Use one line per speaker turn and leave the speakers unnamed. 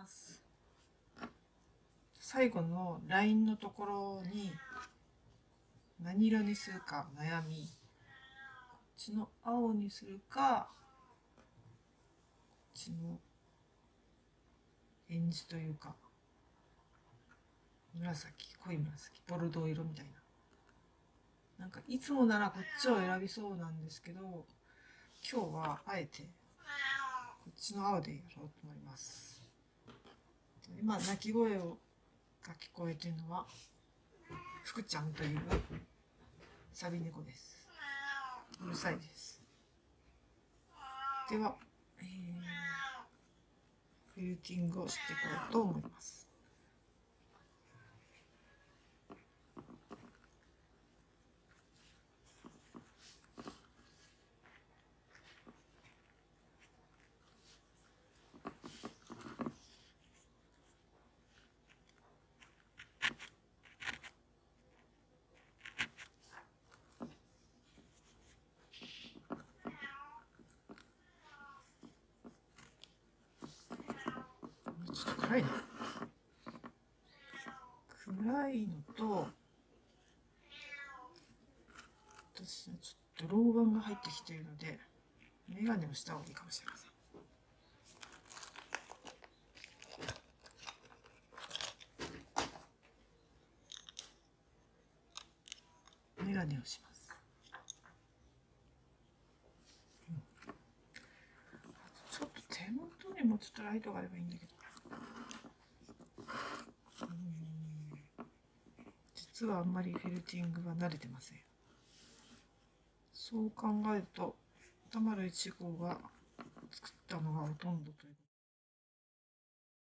ます。最後のラインのところに何色にするか悩みこっちの青にするかこっちのエンジというか紫濃い紫ボルドー色みたいな。なんかいつもならこっちを選びそうなんですけど今日はあえてこっちの青でやろうと思います。今鳴き声をが聞こえてるのは福ちゃんというサビ猫です。うるさいです。では、えー、フィルティングをしていこうと思います。暗いな。暗いのと、私はちょっと老眼が入ってきているので、メガネをした方がいいかもしれません。メガネをします。ちょっと手元にもちょっとライトがあればいいんだけど。うん実はあんまりフィルティングは慣れてません。そう考えると、歌丸1号が作ったのがほとんどというこ